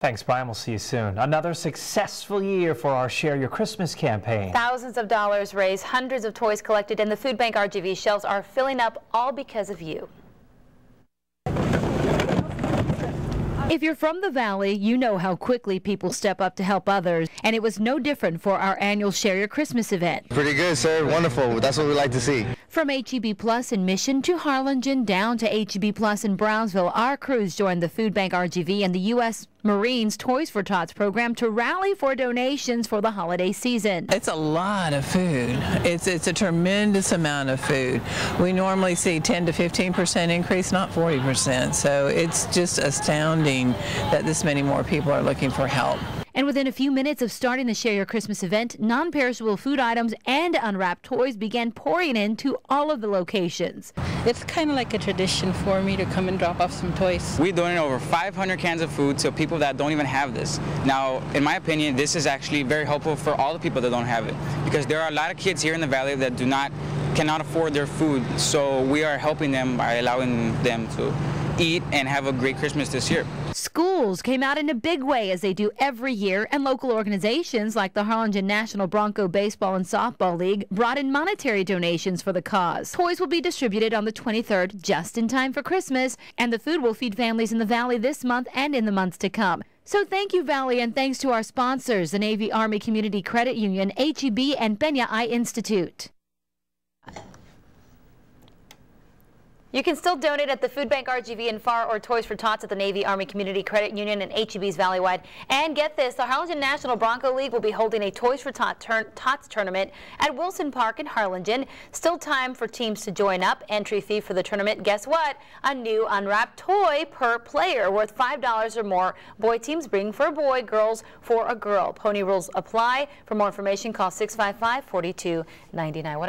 Thanks, Brian. We'll see you soon. Another successful year for our Share Your Christmas campaign. Thousands of dollars raised, hundreds of toys collected, and the Food Bank RGV shelves are filling up all because of you. If you're from the Valley, you know how quickly people step up to help others, and it was no different for our annual Share Your Christmas event. Pretty good, sir. Wonderful. That's what we like to see. From HEB Plus in Mission to Harlingen down to HEB Plus in Brownsville, our crews joined the Food Bank RGV and the U.S. Marines Toys for Tots program to rally for donations for the holiday season. It's a lot of food. It's it's a tremendous amount of food. We normally see 10 to 15 percent increase, not 40 percent. So it's just astounding that this many more people are looking for help. And within a few minutes of starting the Share Your Christmas event, non perishable food items and unwrapped toys began pouring in to all of the locations. It's kind of like a tradition for me to come and drop off some toys. We donate over 500 cans of food to people that don't even have this. Now, in my opinion, this is actually very helpful for all the people that don't have it because there are a lot of kids here in the valley that do not cannot afford their food. So we are helping them by allowing them to eat and have a great Christmas this year. Schools came out in a big way as they do every year, and local organizations like the Harlingen National Bronco Baseball and Softball League brought in monetary donations for the cause. Toys will be distributed on the 23rd, just in time for Christmas, and the food will feed families in the Valley this month and in the months to come. So thank you, Valley, and thanks to our sponsors, the Navy Army Community Credit Union, HEB, and Pena Eye Institute. You can still donate at the Food Bank RGV in Pharr or Toys for Tots at the Navy Army Community Credit Union and HEB's Valleywide. And get this, the Harlingen National Bronco League will be holding a Toys for Tots, Tots tournament at Wilson Park in Harlingen. Still time for teams to join up. Entry fee for the tournament, guess what? A new unwrapped toy per player worth $5 or more. Boy teams bring for a boy, girls for a girl. Pony rules apply. For more information, call 655-4299. What a